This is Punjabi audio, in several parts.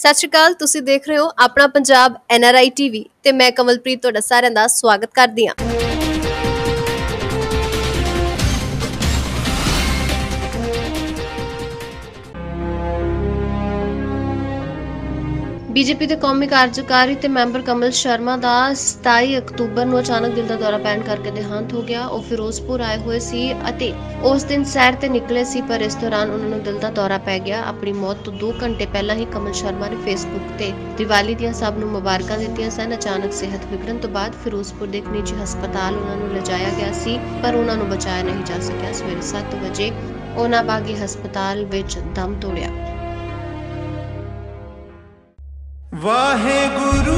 ਸਤਿ ਸ਼੍ਰੀ ਅਕਾਲ, ਤੁਸੀਂ ਦੇਖ ਰਹੇ ਹੋ ਆਪਣਾ ਪੰਜਾਬ ਐਨਆਰਆਈ ਟੀਵੀ ਤੇ ਮੈਂ ਕਮਲਪ੍ਰੀਤ, ਤੁਹਾਡਾ ਸਾਰਿਆਂ ਦਾ ਸਵਾਗਤ ਕਰਦੀ ਹਾਂ। ਬੀਜੇਪੀ ਦੇ ਕੌਮੀ ਕਾਰਜਕਾਰੀ ਤੇ ਮੈਂਬਰ ਕਮਲ ਸ਼ਰਮਾ ਦਾ 27 ਅਕਤੂਬਰ ਨੂੰ ਅਚਾਨਕ ਦਿਲ ਦਾ ਦੌਰਾ ਪੈਣ ਕਰਕੇ ਦੇਹਾਂਤ ਹੋ ਗਿਆ। ਉਹ ਫਿਰੋਜ਼ਪੁਰ ਆਏ ਹੋਏ ਸੀ ਅਤੇ ਉਸ ਦਿਨ ਸੈਰ ਤੇ ਨਿਕਲੇ ਸੀ, ਪਰ ਇਸ ਦੌਰਾਨ ਉਹਨਾਂ ਨੂੰ ਦਿਲ ਦਾ ਦੌਰਾ ਪੈ ਗਿਆ। ਆਪਣੀ ਮੌਤ ਤੋਂ 2 ਘੰਟੇ ਪਹਿਲਾਂ ਹੀ ਕਮਲ ਸ਼ਰਮਾ ਨੇ ਫੇਸਬੁੱਕ ਤੇ ਦੀਵਾਲੀ ਦੀਆਂ ਸਭ ਨੂੰ ਮੁਬਾਰਕਾਂ ਦਿੱਤੀਆਂ ਸਨ। ਅਚਾਨਕ ਸਿਹਤ ਵਿਗੜਨ ਤੋਂ ਬਾਅਦ ਫਿਰੋਜ਼ਪੁਰ ਦੇ ਇੱਕ ਨਿੱਜੀ ਹਸਪਤਾਲ ਉਹਨਾਂ ਨੂੰ ਲਿਜਾਇਆ ਗਿਆ ਸੀ, ਪਰ ਉਹਨਾਂ ਨੂੰ ਬਚਾਇਆ ਨਹੀਂ ਜਾ ਸਕਿਆ। ਸਵੇਰੇ 7 ਵਜੇ ਉਹਨਾਂ ਬਾਗੀ ਹਸਪਤਾਲ ਵਿੱਚ ਦਮ ਤੋੜਿਆ। ਵਾਹਿਗੁਰੂ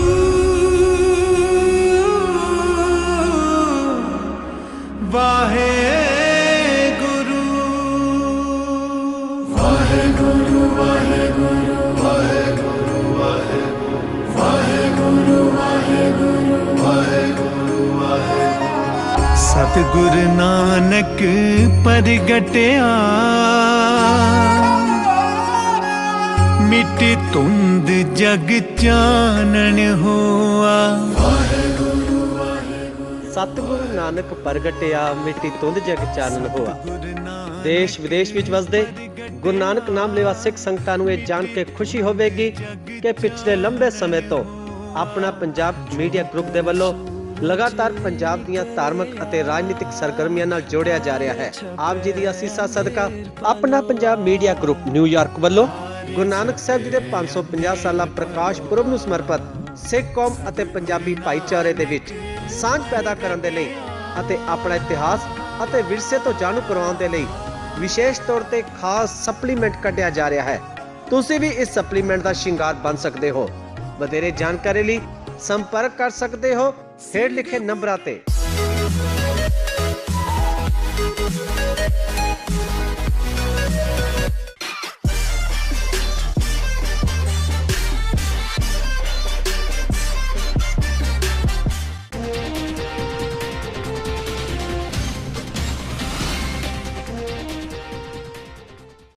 ਵਾਹਿਗੁਰੂ। ਸਤਿਗੁਰ ਨਾਨਕ ਪ੍ਰਗਟਿਆ। ਮਿੱਟੀ ਧੁੰਦ ਜਗ ਚਾਨਣ ਹੋਆ। ਸਤਿਗੁਰੂ ਨਾਨਕ ਪ੍ਰਗਟਿਆ, ਮਿੱਟੀ ਤੁੰਦ ਜਗ ਚਾਨਣ ਹੋਆ। ਦੇਸ਼ ਵਿਦੇਸ਼ ਵਿੱਚ ਵਸਦੇ ਗੁਰੂ ਨਾਨਕ ਨਾਮ ਲੈਵਾ ਸਿੱਖ ਸੰਗਤਾਂ ਨੂੰ ਇਹ ਜਾਣ ਕੇ ਖੁਸ਼ੀ ਹੋਵੇਗੀ ਕਿ ਪਿਛਲੇ ਲੰਬੇ ਸਮੇਂ ਤੋਂ ਆਪਣਾ ਪੰਜਾਬ ਮੀਡੀਆ ਗਰੁੱਪ ਦੇ ਵੱਲੋਂ ਲਗਾਤਾਰ ਪੰਜਾਬ ਦੀਆਂ ਧਾਰਮਿਕ ਅਤੇ ਰਾਜਨੀਤਿਕ ਸਰਗਰਮੀਆਂ ਨਾਲ ਜੋੜਿਆ ਜਾ ਰਿਹਾ ਹੈ। ਆਪ ਜੀ ਦੀ ਅਸੀਸਾਂ ਸਦਕਾ ਆਪਣਾ ਪੰਜਾਬ ਮੀਡੀਆ ਗਰੁੱਪ ਨਿਊਯਾਰਕ ਵੱਲੋਂ ਗੁਰੂ ਨਾਨਕ ਸਾਹਿਬ ਜੀ ਦੇ 550 ਸਾਲਾ ਪ੍ਰਕਾਸ਼ ਪੁਰਬ ਨੂੰ ਸਮਰਪਿਤ ਸਿੱਖ ਕੌਮ ਅਤੇ ਪੰਜਾਬੀ ਭਾਈਚਾਰੇ ਦੇ ਵਿੱਚ ਸਾਂਝ ਪੈਦਾ ਕਰਨ ਦੇ ਲਈ ਅਤੇ ਆਪਣਾ ਇਤਿਹਾਸ ਅਤੇ ਵਿਰਸੇ ਤੋਂ ਜਾਣੂ ਕਰਵਾਉਣ ਦੇ ਲਈ ਵਿਸ਼ੇਸ਼ ਤੌਰ ਤੇ ਖਾਸ ਸਪਲੀਮੈਂਟ ਕੱਢਿਆ ਜਾ ਰਿਹਾ ਹੈ। ਤੁਸੀਂ ਵੀ ਇਸ ਸਪਲੀਮੈਂਟ ਦਾ ਸ਼ਿੰਗਾਰ ਬਣ ਸਕਦੇ ਹੋ। ਵਧੇਰੇ ਜਾਣਕਾਰੀ ਲਈ ਸੰਪਰਕ ਕਰ ਸਕਦੇ ਹੋ। ਹੇਠ ਲਿਖੇ ਨੰਬਰਾਂ ਤੇ